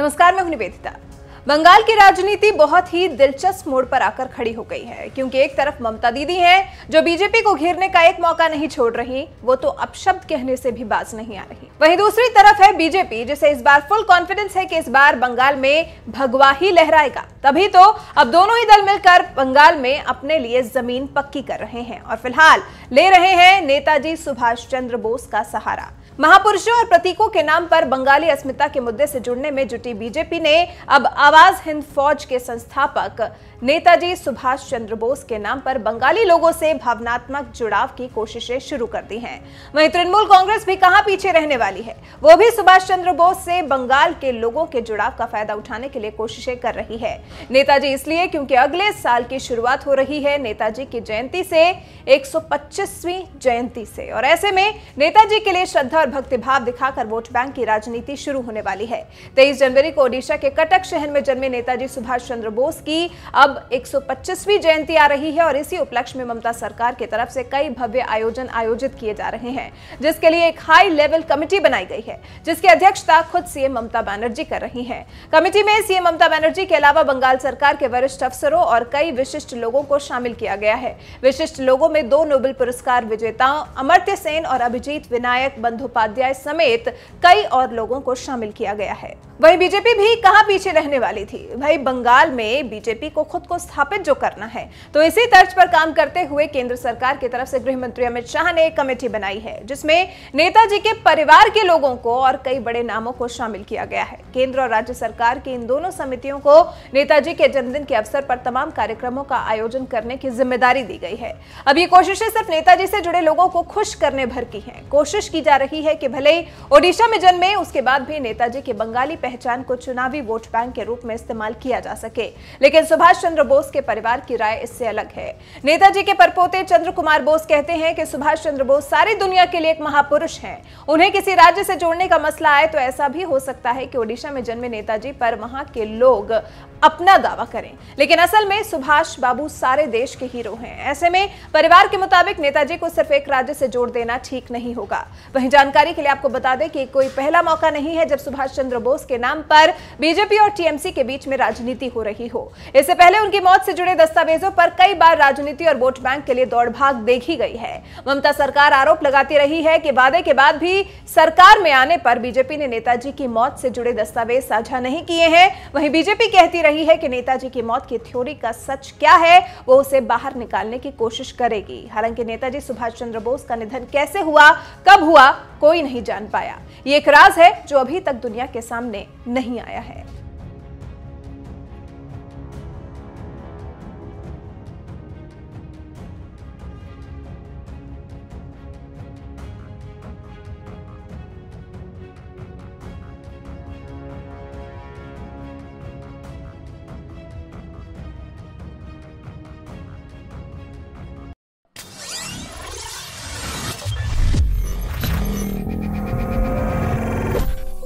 नमस्कार, मैं हूँ निवेदिता। बंगाल की राजनीति बहुत ही दिलचस्प मोड़ पर आकर खड़ी हो गई है, क्योंकि एक तरफ़ ममता दीदी हैं, जो बीजेपी को घेरने का एक मौका नहीं छोड़ रही, वो तो अपशब्द कहने से भी बाज नहीं आ रही। वहीं दूसरी तरफ़ है बीजेपी, जिसे इस बार फुल कॉन्फिडेंस है कि इस बार बंगाल में भगवा ही लहराएगा। तभी तो अब दोनों ही दल मिलकर बंगाल में अपने लिए ज़मीन पक्की कर रहे हैं और फ़िलहाल ले रहे हैं नेताजी सुभाष चंद्र बोस का सहारा। महापुरुषों और प्रतीकों के नाम पर बंगाली अस्मिता के मुद्दे से जुड़ने में जुटी बीजेपी ने अब आवाज़ हिंद फौज के संस्थापक नेताजी सुभाष चंद्र बोस के नाम पर बंगाली लोगों से भावनात्मक जुड़ाव की कोशिशें शुरू कर दी हैं। वहीं तृणमूल कांग्रेस भी कहाँ पीछे रहने वाली है, वो भी सुभाष चंद्र बोस से बंगाल के लोगों के जुड़ाव का फ़ायदा उठाने के लिए कोशिशें कर रही है। नेताजी इसलिए क्योंकि अगले साल की शुरुआत हो रही है नेताजी की जयंती से, एक जयंती से। और ऐसे में नेताजी के लिए श्रद्धा और भक्तिभाव दिखाकर वोट बैंक की राजनीति शुरू होने वाली है। तेईस जनवरी को ओडिशा के कटक शहर में जन्मे नेताजी सुभाष चंद्र बोस की अब अब 125वीं जयंती आ रही है और इसी उपलक्ष्य में ममता सरकार की तरफ़ से कई भव्य आयोजन आयोजित किए जा रहे हैं, जिसके लिए एक हाई लेवल कमेटी बनाई गई है, जिसकी अध्यक्षता खुद सीएम ममता बनर्जी कर रही हैं। कमेटी में सीएम ममता बनर्जी के अलावा बंगाल सरकार के वरिष्ठ अफसरों और कई विशिष्ट लोगों को शामिल किया गया है। विशिष्ट लोगों में दो नोबेल पुरस्कार विजेताओं अमर्त्य सेन और अभिजीत विनायक बंधोपाध्याय समेत कई और लोगों को शामिल किया गया है। वहीं बीजेपी भी कहाँ पीछे रहने वाली थी? भाई बंगाल में बीजेपी को खुद को स्थापित जो करना है तो इसी तर्ज पर काम करते हुए केंद्र सरकार की तरफ़ से गृह मंत्री अमित शाह ने एक कमेटी बनाई है, जिसमें नेताजी के परिवार के लोगों को और कई बड़े नामों को शामिल किया गया है। केंद्र और राज्य सरकार की इन दोनों समितियों को नेताजी के जन्मदिन के अवसर पर तमाम कार्यक्रमों का आयोजन करने की ज़िम्मेदारी दी गई है। अब ये कोशिशें सिर्फ़ नेताजी से जुड़े लोगों को खुश करने भर की है। कोशिश की जा रही है कि भले ही ओडिशा में जन्मे, उसके बाद भी नेताजी की बंगाली पहचान को चुनावी वोट बैंक के रूप में इस्तेमाल किया जा सके। लेकिन सुभाष चंद्र बोस के परिवार की राय इससे अलग है। नेताजी के परपोते चंद्र कुमार बोस कहते हैं कि सुभाष चंद्र बोस सारी दुनिया के लिए एक महापुरुष हैं। उन्हें किसी राज्य से जोड़ने का मसला आए तो ऐसा भी हो सकता है कि ओडिशा में जन्मे नेताजी पर वहाँ के लोग अपना दावा करें। लेकिन असल में सुभाष बाबू सारे देश के हीरो हैं। ऐसे में परिवार के मुताबिक नेताजी को सिर्फ़ एक राज्य से जोड़ देना ठीक नहीं होगा। वहीं जानकारी के लिए आपको बता दें कि कोई पहला मौका नहीं है जब सुभाष चंद्र बोस के नाम पर बीजेपी और टीएमसी के बीच में राजनीति हो रही हो। इससे पहले उनकी मौत से जुड़े दस्तावेजों पर कई बार राजनीति और वोट बैंक के लिए दौड़ भाग देखी गई है। ममता सरकार आरोप लगाती रही है कि वादे के बाद भी सरकार में आने पर बीजेपी ने नेताजी की मौत से जुड़े दस्तावेज़ साझा नहीं किए हैं। वहीं बीजेपी कहती रही है कि नेताजी की मौत की थ्योरी का सच क्या है, वो उसे बाहर निकालने की कोशिश करेगी। हालाँकि नेताजी सुभाष चंद्र बोस का निधन कैसे हुआ, कब हुआ कोई नहीं जान पाया। ये एक राज है जो अभी तक दुनिया के सामने नहीं आया है।